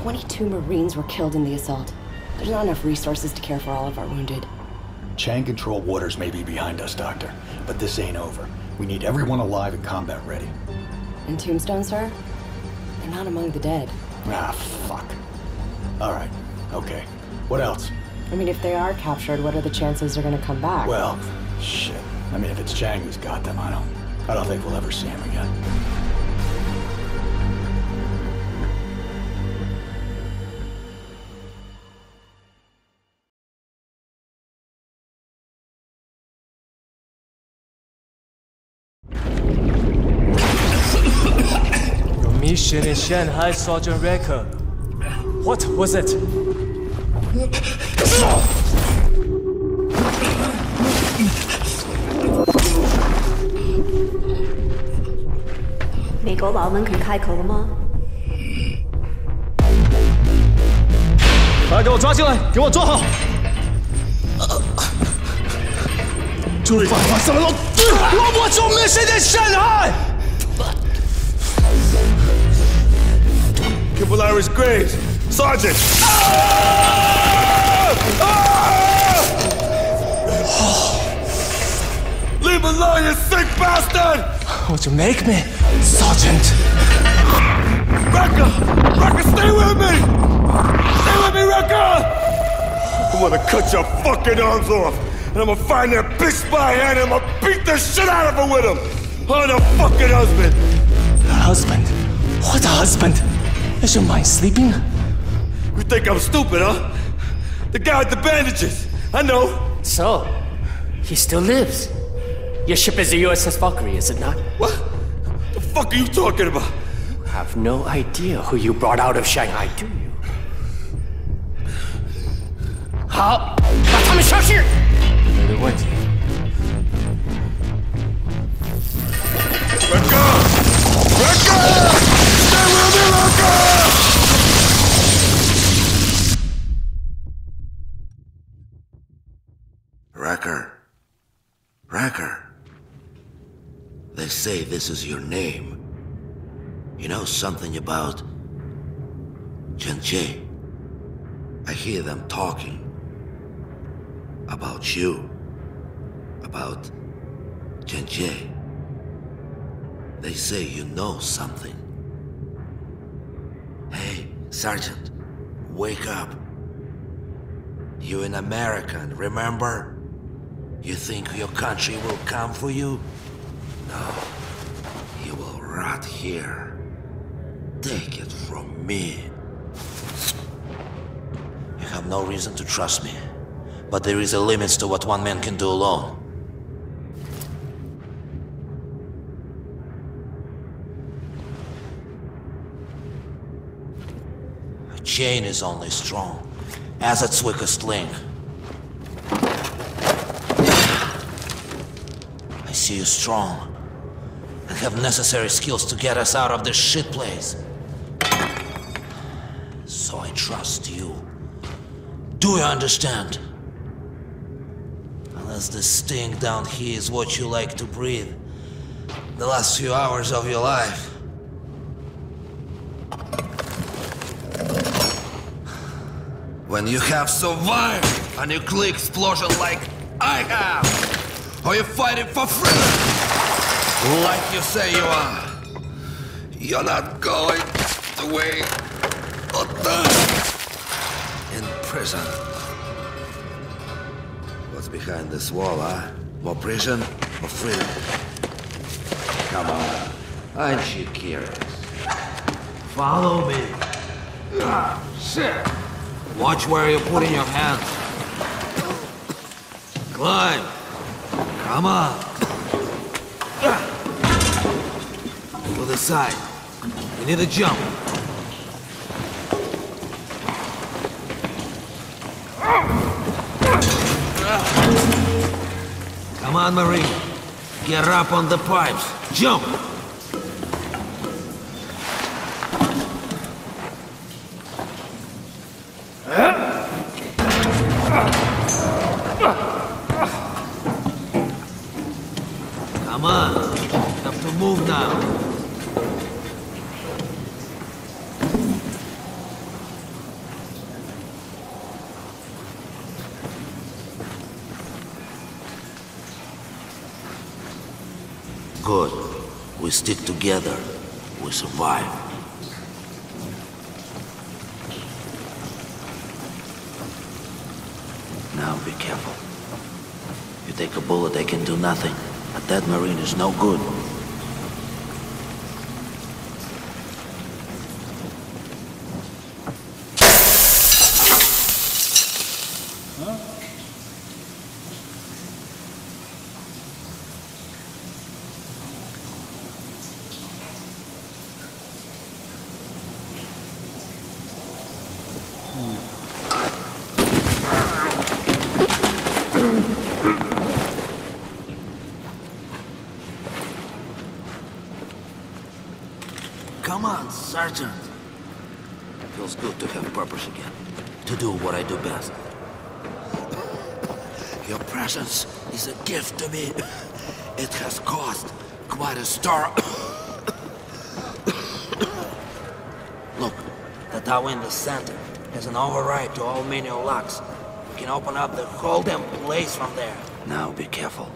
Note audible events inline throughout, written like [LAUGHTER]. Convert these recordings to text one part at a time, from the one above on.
22 Marines were killed in the assault. There's not enough resources to care for all of our wounded. Chang control waters may be behind us, Doctor, but this ain't over. We need everyone alive and combat ready. And Tombstone, sir? They're not among the dead. Ah, fuck. All right, okay. What else? I mean, if they are captured, what are the chances they're gonna come back? Well, shit. I mean, if it's Chang who's got them, I don't... I don't think we'll ever see him again. Shen and sojournwreckerwhatwasit Make all our men can kite over, ma. Come on, get Capillaris Graves! Sergeant! Ah! Leave me alone, you sick bastard! Would you make me, Sergeant? Recker! Recker, stay with me! Stay with me, Recker! I'm gonna cut your fucking arms off, and I'm gonna find that bitch by hand, and I'm gonna beat the shit out of her with him! I'm the fucking husband! Her Husband? What a husband? Is your mind sleeping? You think I'm stupid, huh? The guy with the bandages. I know. So, he still lives. Your ship is the USS Valkyrie, is it not? What? The fuck are you talking about? You have no idea who you brought out of Shanghai, do you? How? Let go! Let go! Recker! Recker. They say this is your name. You know something about Jin Jie? I hear them talking about you, about Jin Jie. They say you know something. Hey, Sergeant, wake up. You're an American, remember? You think your country will come for you? No. You will rot here. Take it from me. You have no reason to trust me. But there is a limit to what one man can do alone. Chain is only strong as its weakest link. I see you strong and have necessary skills to get us out of this shit place. So I trust you. Do you understand? Unless the sting down here is what you like to breathe, the last few hours of your life. When you have survived a nuclear explosion like I have, or you're fighting for freedom, like you say you are, you're not going to wait or die in prison. What's behind this wall, huh? More prison or freedom? Come on, aren't you curious? Follow me. Ah, shit. Watch where you're putting your hands. Climb. Come on. To the side. You need a jump. Come on, Marine. Get up on the pipes. Jump. Come on. Have to move now. Good. We stick together. We survive. Now be careful. You take a bullet, they can do nothing. A dead Marine is no good. Come on, Sergeant. Feels good to have purpose again. To do what I do best. Your presence is a gift to me. It has cost quite a star. Look, the center has an override to all manual locks. We can open up the whole damn place from there. Now be careful.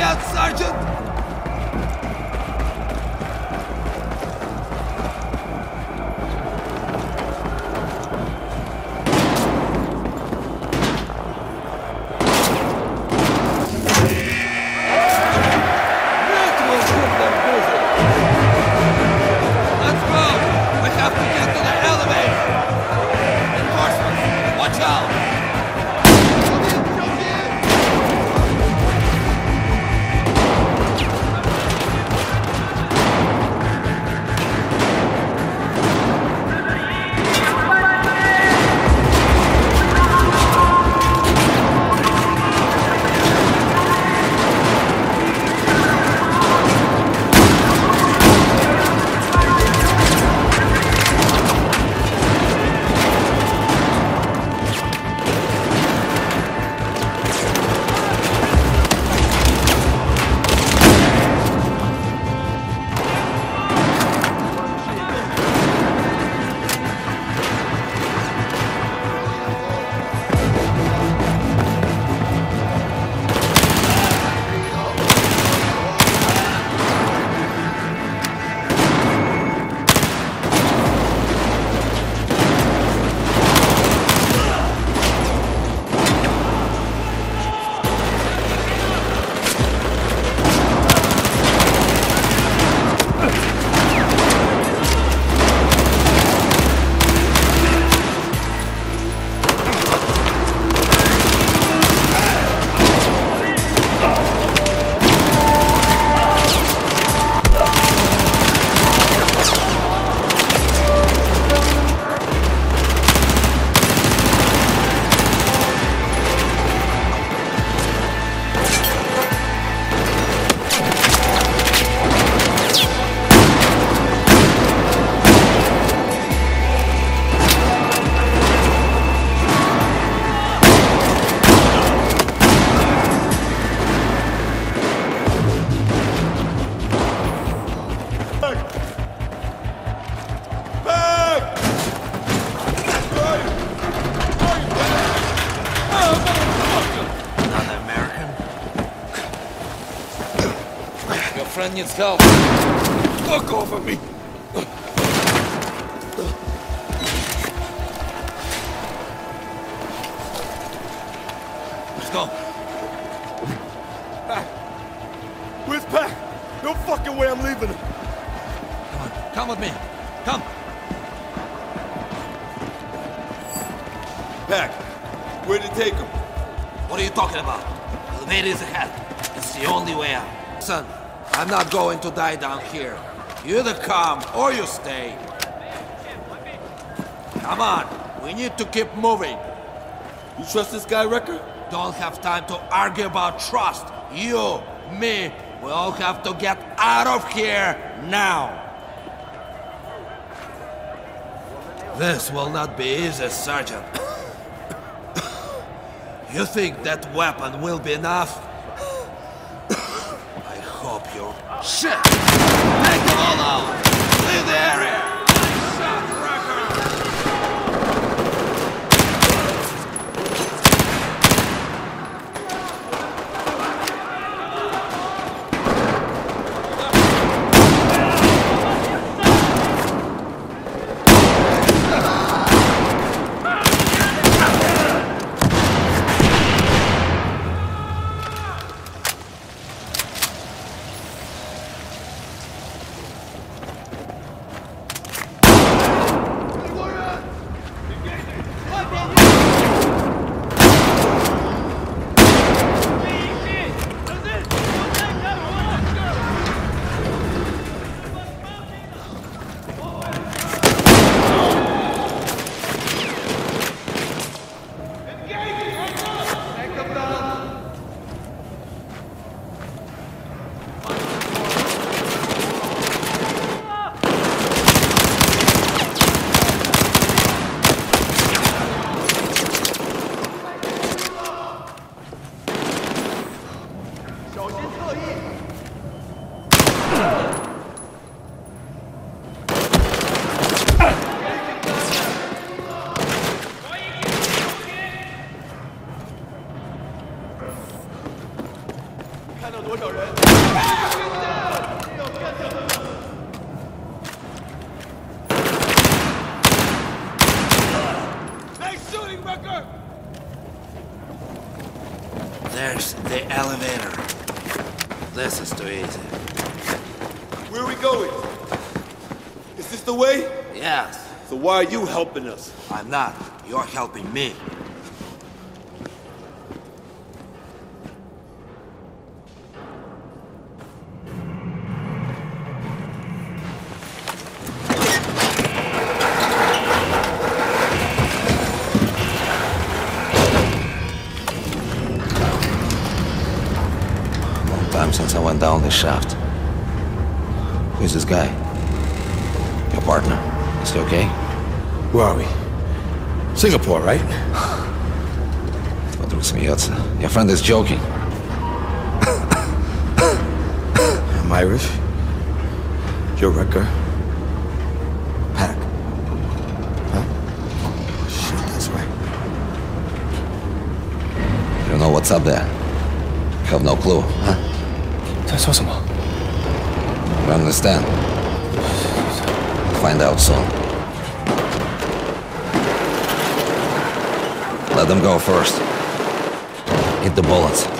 Yet, Sergeant? Help. Fuck off of me! Let's go. Where's Pac? No fucking way I'm leaving him. Come on, come with me. Come. Pac, where'd you take him? What are you talking about? Elevator is ahead. It's the only way out. Son, I'm not going to die down here. You either come or you stay. Come on, we need to keep moving. You trust this guy, Recker? Don't have time to argue about trust. You, me, we all have to get out of here now. This will not be easy, Sergeant. [COUGHS] you think that weapon will be enough? I hope you're... Shit! Take them all out! Leave the area! Shot Recker! Nice shooting, Recker! There's the elevator. This is too easy. Where are we going? Is this the way? Yes, So why are you helping us? I'm not. You're helping me. Your friend is joking. I'm Irish. You're Recker. Pac. Huh? Oh, shit, that's right. You don't know what's up there. You have no clue, huh? 在说什么? You understand. Find out soon. Let them go first. Hit the bullets.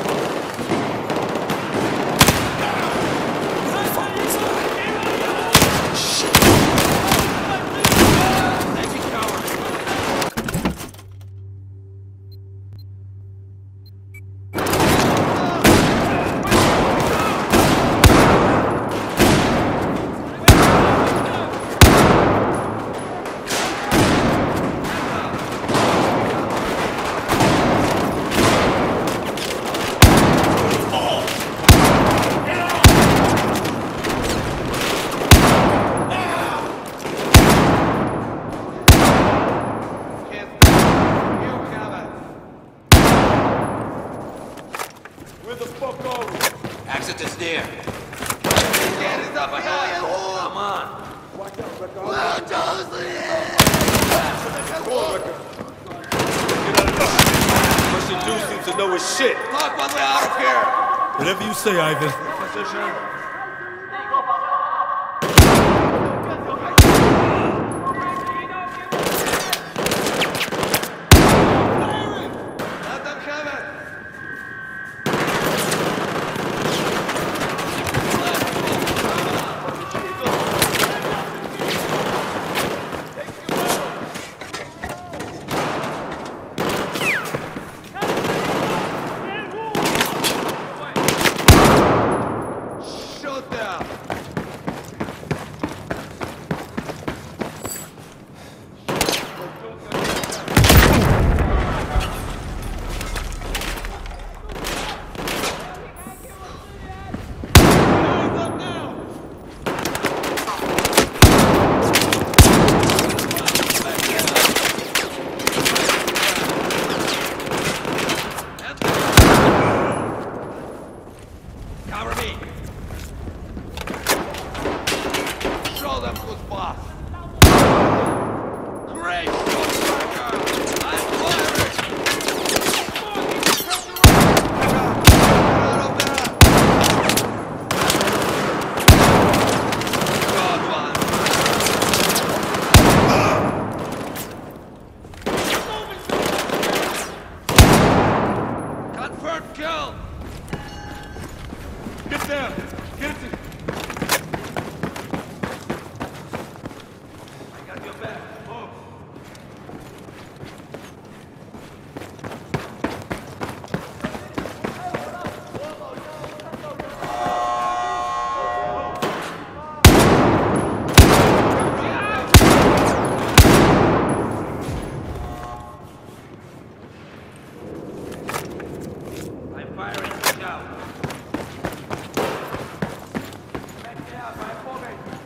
Yeah, my foreman.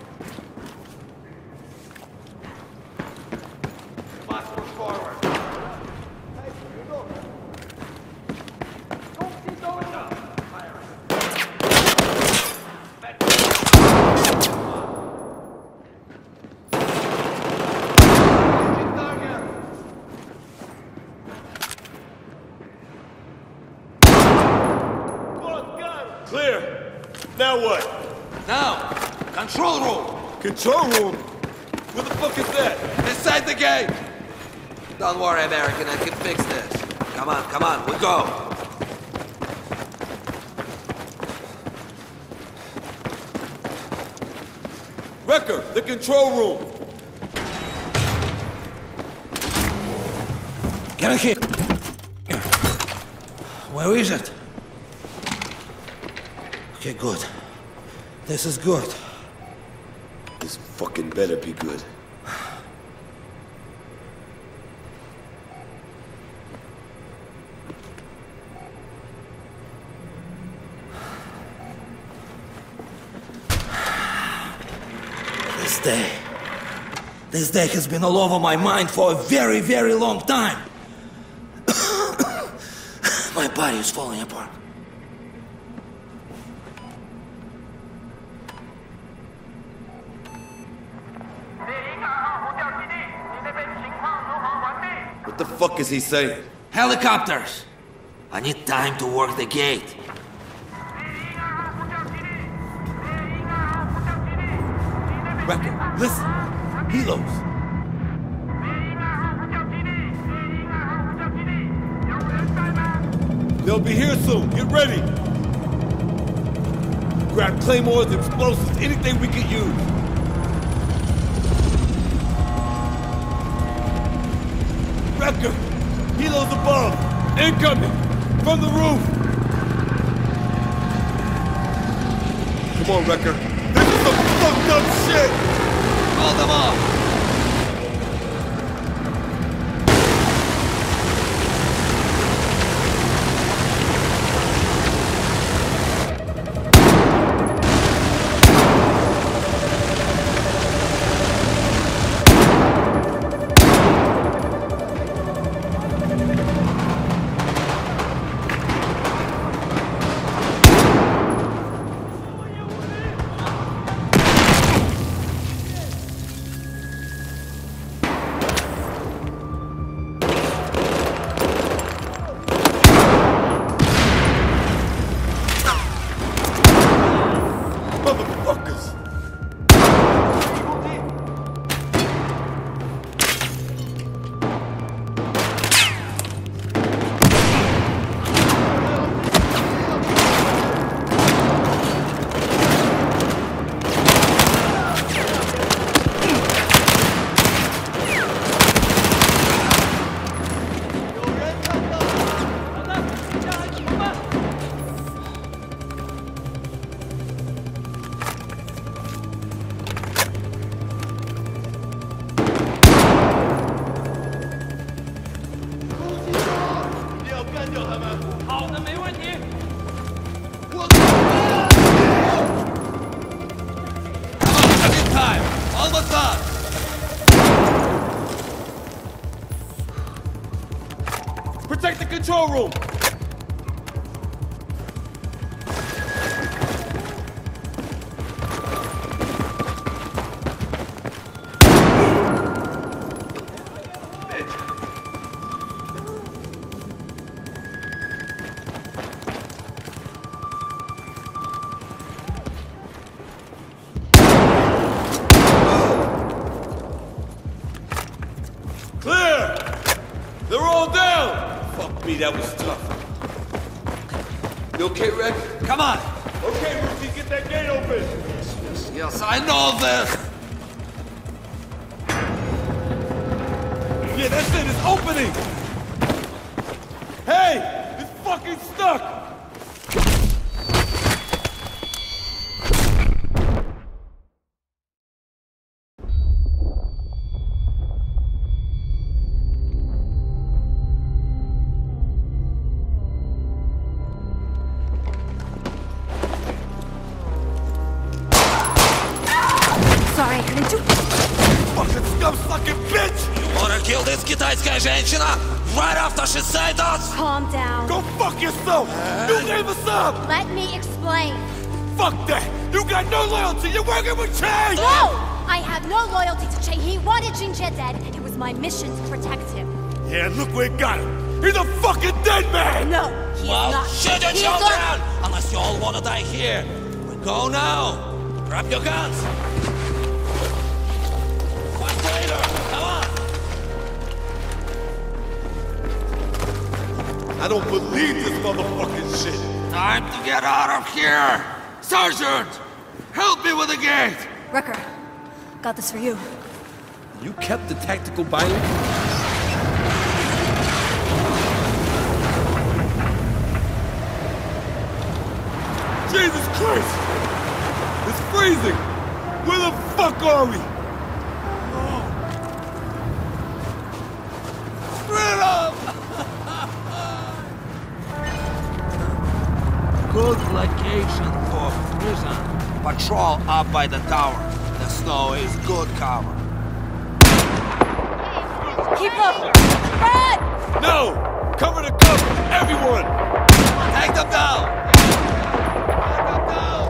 Control room? Where the fuck is that? Inside the gate. Don't worry, American. I can fix this. Come on, come on. We go. Recker, the control room. Get in here. Where is it? Okay, good. This is good. Fucking better be good. This day. This day has been all over my mind for a very, very long time. [COUGHS] my body is falling apart. Fuck is he saying? Helicopters! I need time to work the gate. Recker, listen. Helos. They'll be here soon. Get ready. Grab claymores, explosives, anything we can use. Recker, Helos above. Incoming. From the roof. Come on, Recker. This is some fucked up shit. Hold them off! Protect the this китайская женщина? Right after she said that? Calm down. Go fuck yourself! You gave us up! Let me explain. Fuck that! You got no loyalty! You're working with Chang! No! I have no loyalty to Che. He wanted Jinjie dead. It was my mission to protect him. Yeah, look where it got him! He's a fucking dead man! No, he's Well, not. shoot your He's children! not- Unless you all wanna die here. Go now! Grab your guns! I don't believe this motherfucking shit! Time to get out of here! Sergeant! Help me with the gate! Rucker, got this for you. You kept the tactical binder? Jesus Christ! It's freezing! Where the fuck are we? Freedom! Good location for prison. Patrol up by the tower. The snow is good cover. Keep up! Run! No! Cover the cover! Everyone! Take them down! Take them down!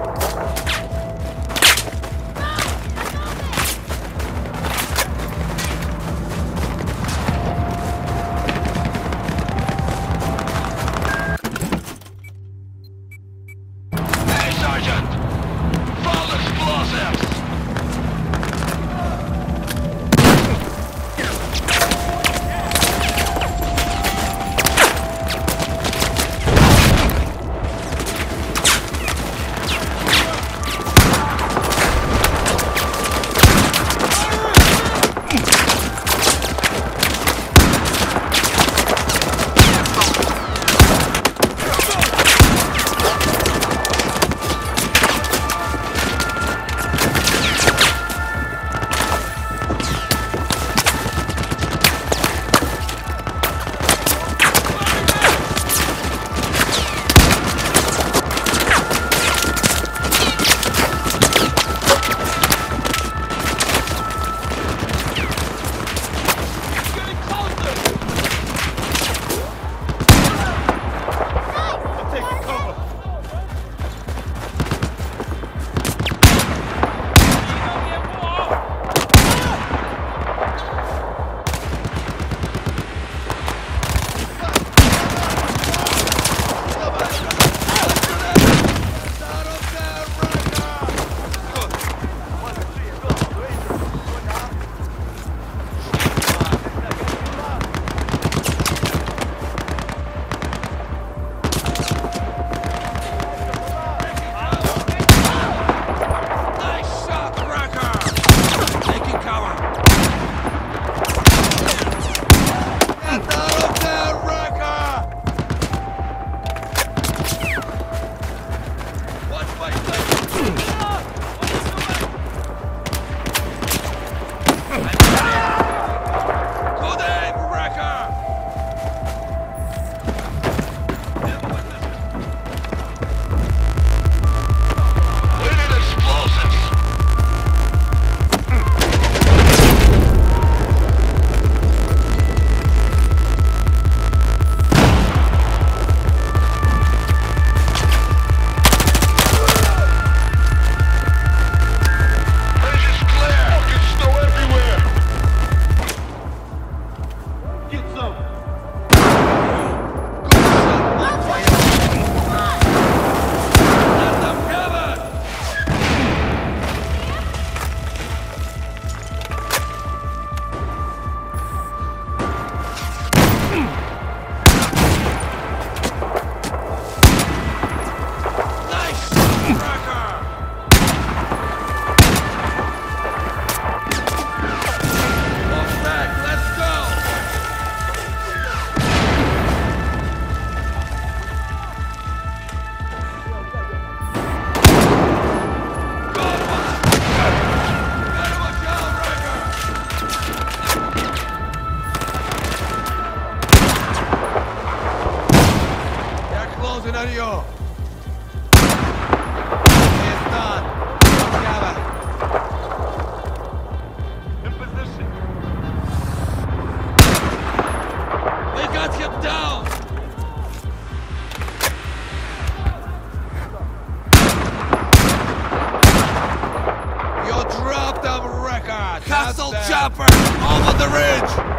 Chopper! Over the ridge!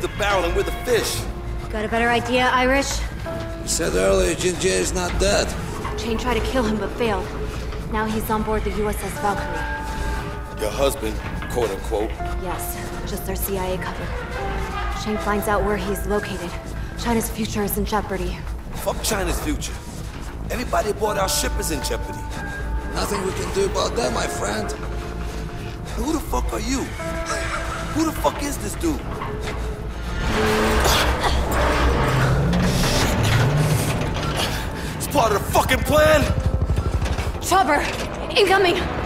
The barrel and we're the fish. Got a better idea, Irish? You said earlier Jin Jie is not dead. Chang tried to kill him but failed. Now he's on board the USS Valkyrie. Your husband, quote unquote. Yes, just their CIA cover. Chang finds out where he's located. China's future is in jeopardy. Fuck China's future. Everybody aboard our ship is in jeopardy. Nothing we can do about that, my friend. Who the fuck are you? Who the fuck is this dude? It's part of the fucking plan? Chopper! Incoming!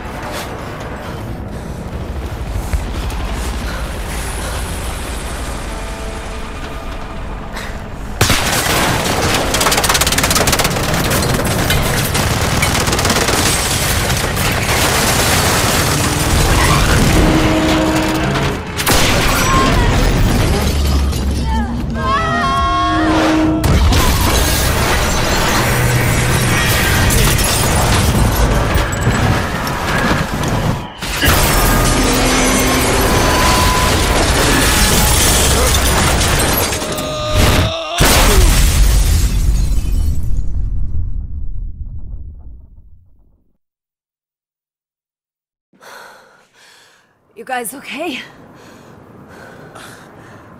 Guys okay?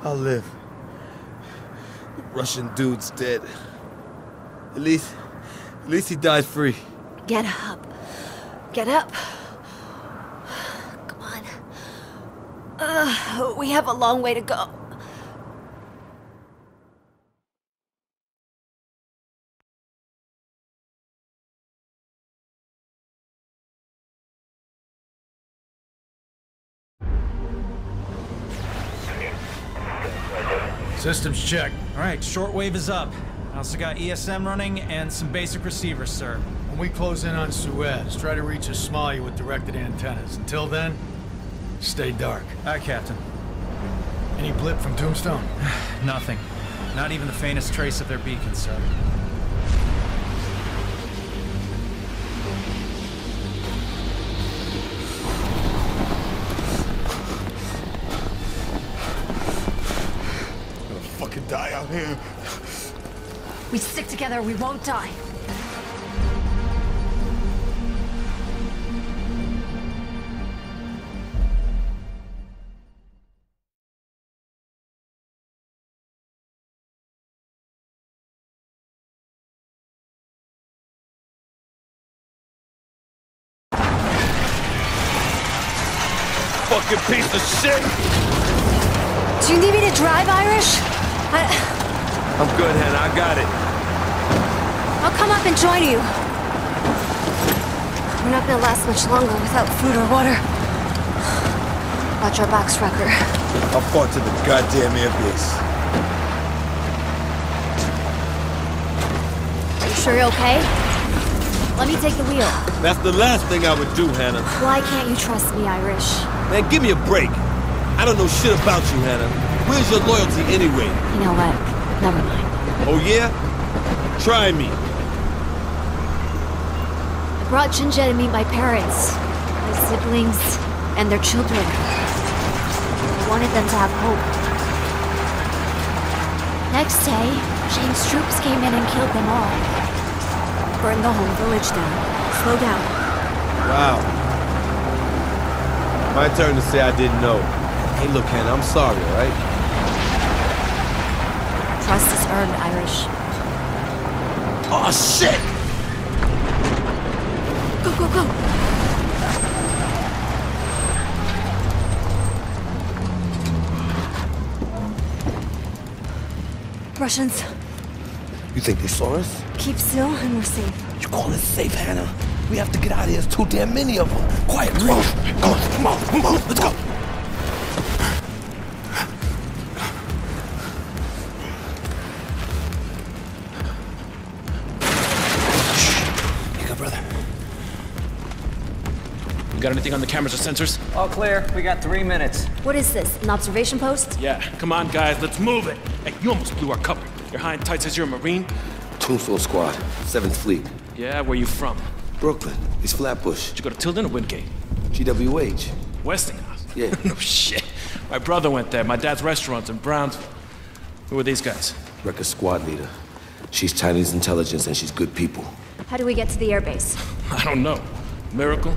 I'll live. The Russian dude's dead. At least, at least he died free. Get up. Get up. Come on. Uh, we have a long way to go. Systems check. All right, shortwave is up. I also got ESM running and some basic receivers, sir. When we close in on Suez, try to reach a Somalia with directed antennas. Until then, stay dark. Aye, Captain. Any blip from Tombstone? [SIGHS] Nothing. Not even the faintest trace of their beacon, sir. We stick together, we won't die. Gonna last much longer without food or water. Watch our backs, Recker. I fought to the goddamn base. Are you sure you're okay? Let me take the wheel. That's the last thing I would do, Hannah. Why can't you trust me, Irish? Man, give me a break. I don't know shit about you, Hannah. Where's your loyalty anyway? You know what? Never mind. Oh, yeah? Try me. Brought Jin Jie to meet my parents, my siblings, and their children. I wanted them to have hope. Next day, Chang's troops came in and killed them all. Burned the whole village down. Slow down. Wow. My turn to say I didn't know. Hey, look, Hannah, I'm sorry, all right? Trust is earned, Irish. Oh, shit! Go, go! Russians, You think they saw us? keep still and we're safe. You call it safe, Hannah? We have to get out of here. There's too damn many of them. Quiet, on. Come on, come on, come on. Let's go. Got anything on the cameras or sensors? All clear. We got three minutes. What is this? An observation post? Yeah, come on, guys, let's move it. Hey, you almost blew our cover. Your high and tight says you're a Marine? Tombstone Squad, 7th Fleet. Yeah, where you from? Brooklyn, East Flatbush, Did you go to Tilden or Wingate? GWH. Westinghouse? Yeah. no [LAUGHS] oh, shit. My brother went there. My dad's restaurant's in Brownsville. Who are these guys? Recker squad leader. She's Chinese intelligence and she's good people. How do we get to the airbase? [LAUGHS] I don't know. Miracle?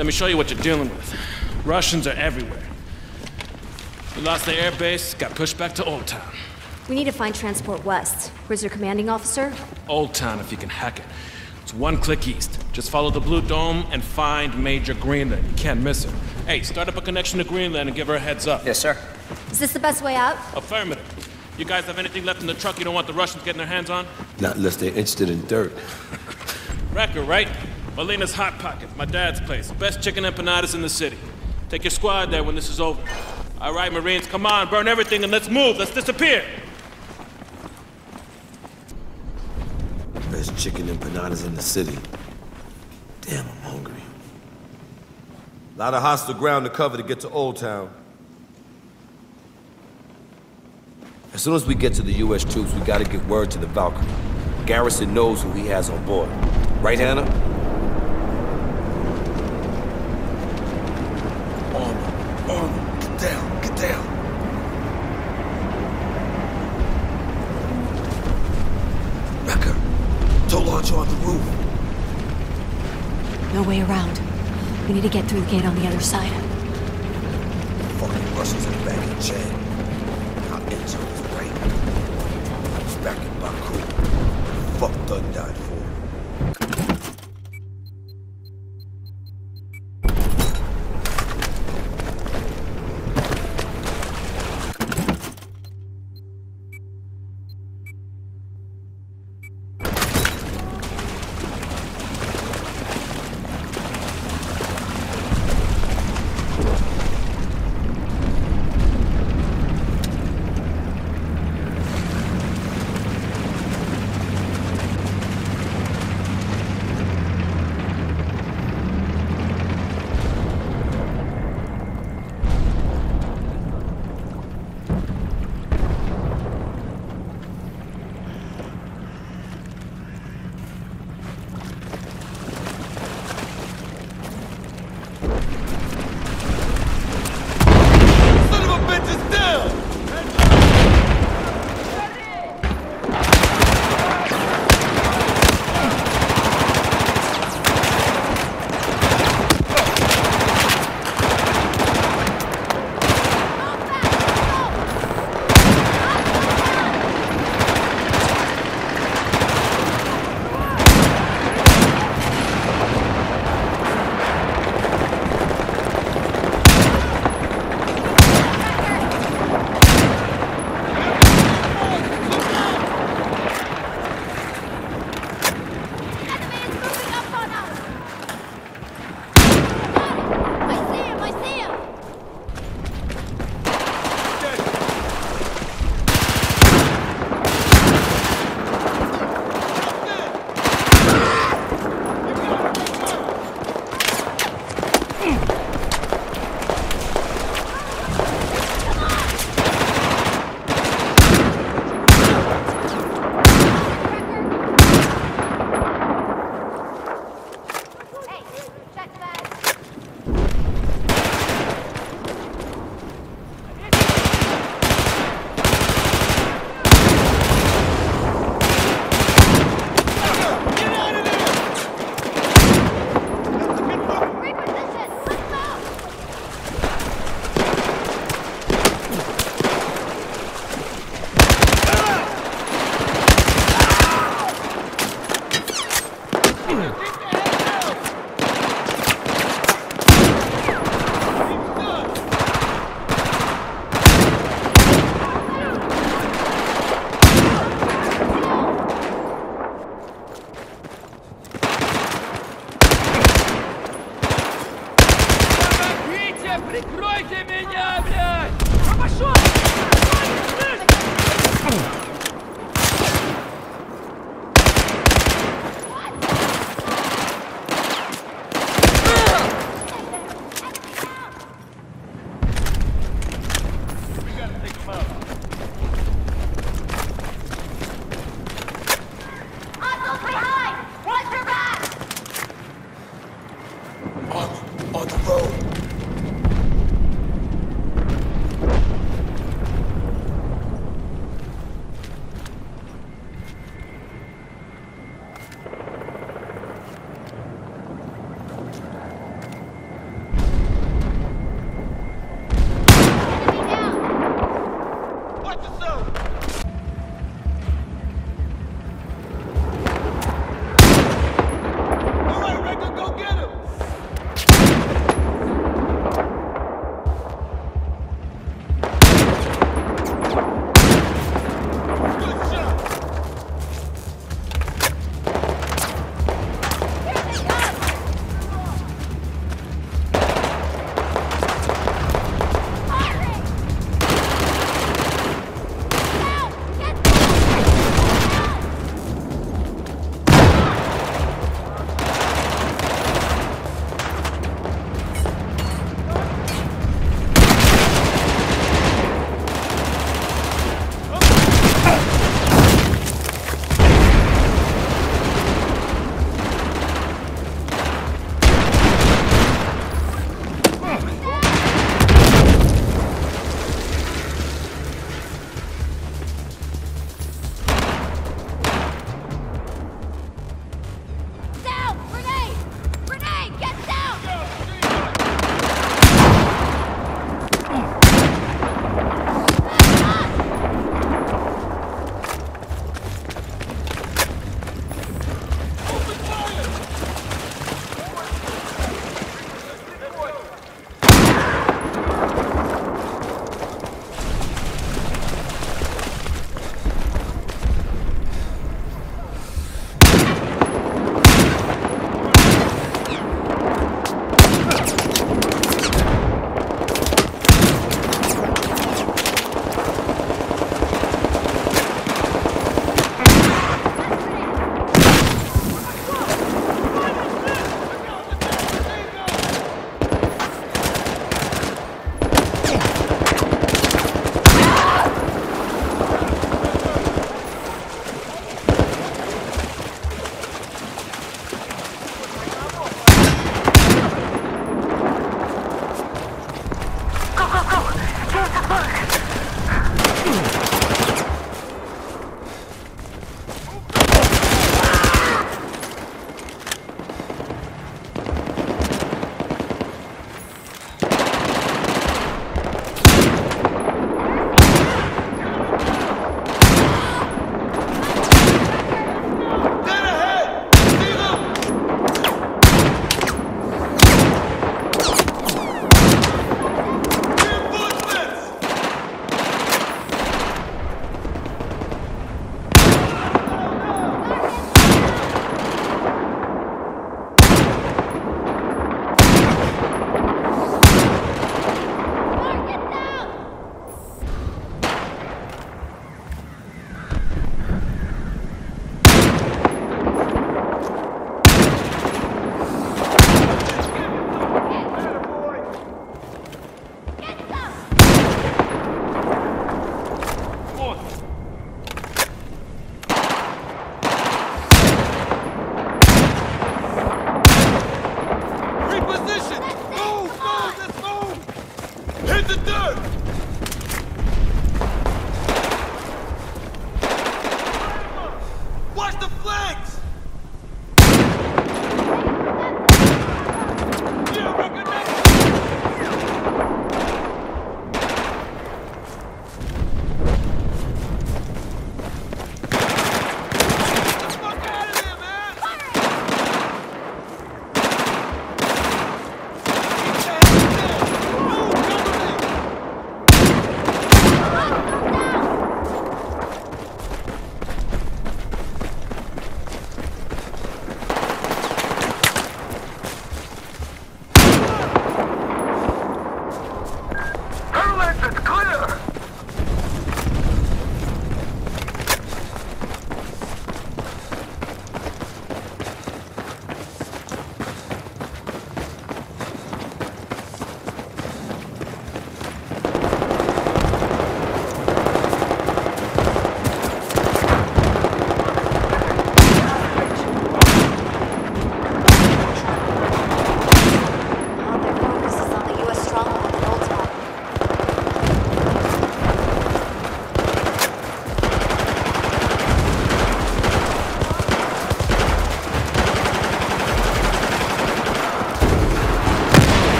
Let me show you what you're dealing with. Russians are everywhere. We lost the air base, got pushed back to Old Town. We need to find Transport West. Where's your commanding officer? Old Town, if you can hack it. It's one click east. Just follow the blue dome and find Major Greenland. You can't miss her. Hey, start up a connection to Greenland and give her a heads up. Yes, sir. Is this the best way out? Affirmative. You guys have anything left in the truck you don't want the Russians getting their hands on? Not unless they're interested in dirt. Recker, right? Molina's Hot Pockets, my dad's place. Best chicken empanadas in the city. Take your squad there when this is over. All right, Marines, come on, burn everything and let's move. Let's disappear. Best chicken empanadas in the city. Damn, I'm hungry. A lot of hostile ground to cover to get to Old Town. As soon as we get to the U.S. troops, we gotta get word to the Valkyrie. Garrison knows who he has on board. Right, Hannah? Armor, armor, get down, get down. Recker, tow launcher on the roof. No way around. We need to get through the gate on the other side.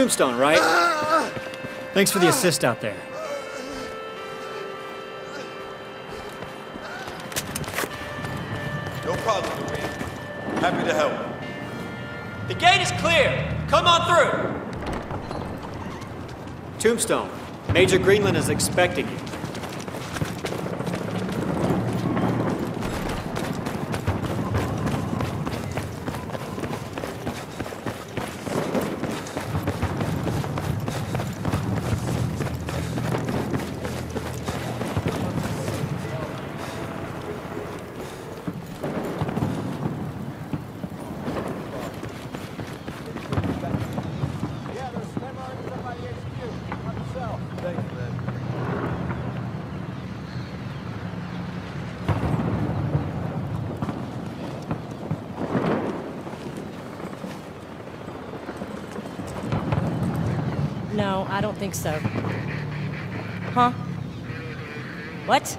tombstone, right? Thanks for the assist out there. No problem, Doreen. Happy to help. The gate is clear. Come on through. Tombstone, Major Greenland is expecting you. Think so. Huh? What?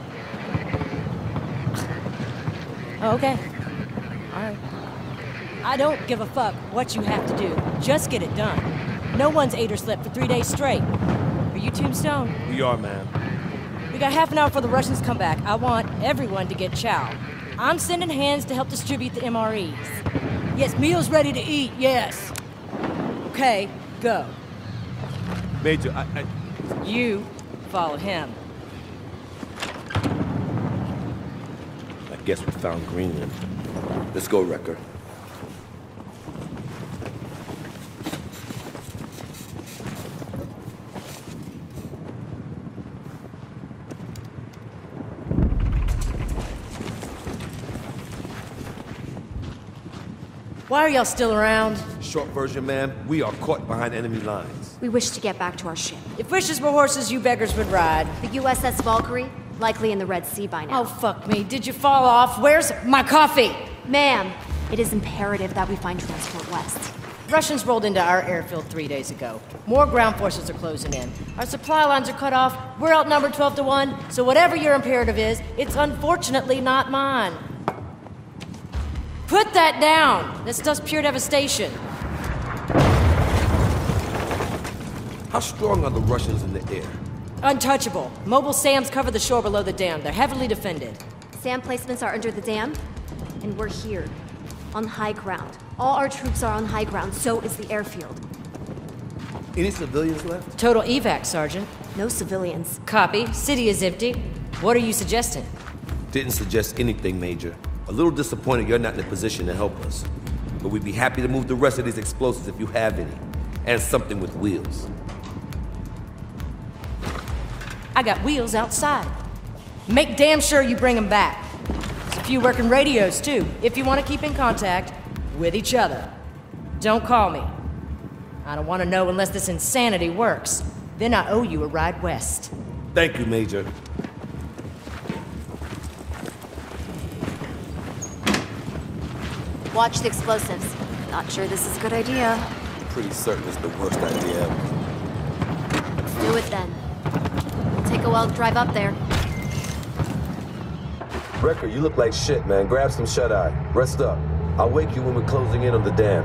Oh, okay. Alright. I don't give a fuck what you have to do. Just get it done. No one's ate or slept for three days straight. Are you Tombstone? We are, man. We got half an hour before the Russians come back. I want everyone to get chow. I'm sending hands to help distribute the MREs. Yes, meals ready to eat, yes. Okay, go. Major, I, I... You follow him. I guess we found Greenland. Let's go, Recker. Why are y'all still around? Short version, man, we are caught behind enemy lines. We wish to get back to our ship. If wishes were horses, you beggars would ride. The USS Valkyrie, likely in the Red Sea by now. Oh, fuck me. Did you fall off? Where's my coffee? Ma'am, it is imperative that we find Transport West. Russians rolled into our airfield three days ago. More ground forces are closing in. Our supply lines are cut off. We're outnumbered 12 to 1, so whatever your imperative is, it's unfortunately not mine. Put that down! This does pure devastation. How strong are the Russians in the air? Untouchable. Mobile SAMs cover the shore below the dam. They're heavily defended. SAM placements are under the dam, and we're here, on high ground. All our troops are on high ground, so is the airfield. Any civilians left? Total evac, Sergeant. No civilians. Copy. City is empty. What are you suggesting? Didn't suggest anything, Major. A little disappointed you're not in a position to help us. But we'd be happy to move the rest of these explosives if you have any. And something with wheels. I got wheels outside. Make damn sure you bring them back. There's a few working radios, too, if you want to keep in contact with each other. Don't call me. I don't want to know unless this insanity works. Then I owe you a ride west. Thank you, Major. Watch the explosives. Not sure this is a good idea. Pretty certain it's the worst idea do it then. Take a while to drive up there. Recker, you look like shit, man. Grab some shut-eye. Rest up. I'll wake you when we're closing in on the dam.